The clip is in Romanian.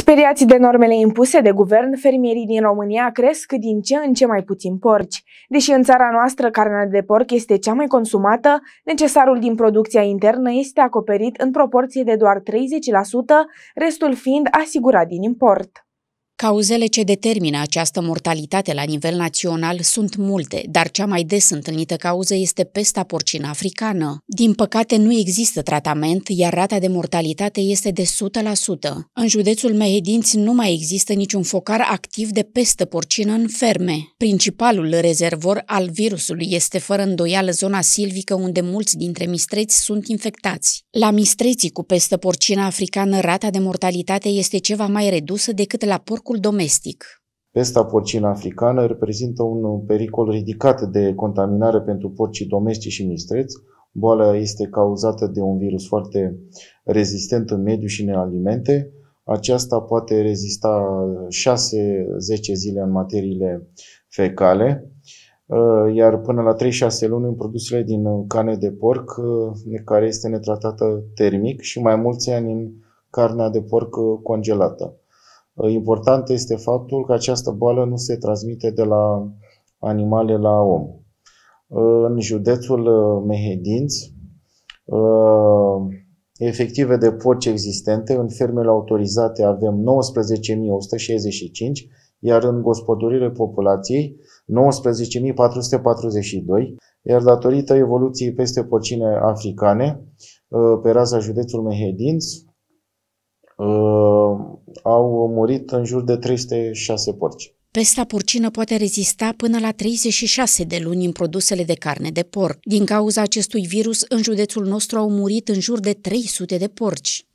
Speriați de normele impuse de guvern, fermierii din România cresc din ce în ce mai puțin porci. Deși în țara noastră carnea de porc este cea mai consumată, necesarul din producția internă este acoperit în proporție de doar 30%, restul fiind asigurat din import. Cauzele ce determină această mortalitate la nivel național sunt multe, dar cea mai des întâlnită cauză este pesta porcină africană. Din păcate nu există tratament, iar rata de mortalitate este de 100%. În județul Mehedinți nu mai există niciun focar activ de pestă porcină în ferme. Principalul rezervor al virusului este fără îndoială zona silvică unde mulți dintre mistreți sunt infectați. La mistreții cu pestă porcină africană rata de mortalitate este ceva mai redusă decât la porcul porcul domestic. Pesta porcină africană reprezintă un pericol ridicat de contaminare pentru porcii domestici și mistreți. Boala este cauzată de un virus foarte rezistent în mediu și în alimente. Aceasta poate rezista 6-10 zile în materiile fecale, iar până la 3-6 luni în produsele din carne de porc, care este netratată termic și mai mulți ani în carnea de porc congelată. Important este faptul că această boală nu se transmite de la animale la om. În județul uh, Mehedinți, uh, efective de porci existente, în fermele autorizate avem 19.165, iar în gospodările populației 19.442, iar datorită evoluției peste porcine africane, uh, pe raza județul Mehedinți, au murit în jur de 306 porci. Pesta porcină poate rezista până la 36 de luni în produsele de carne de porc. Din cauza acestui virus, în județul nostru au murit în jur de 300 de porci.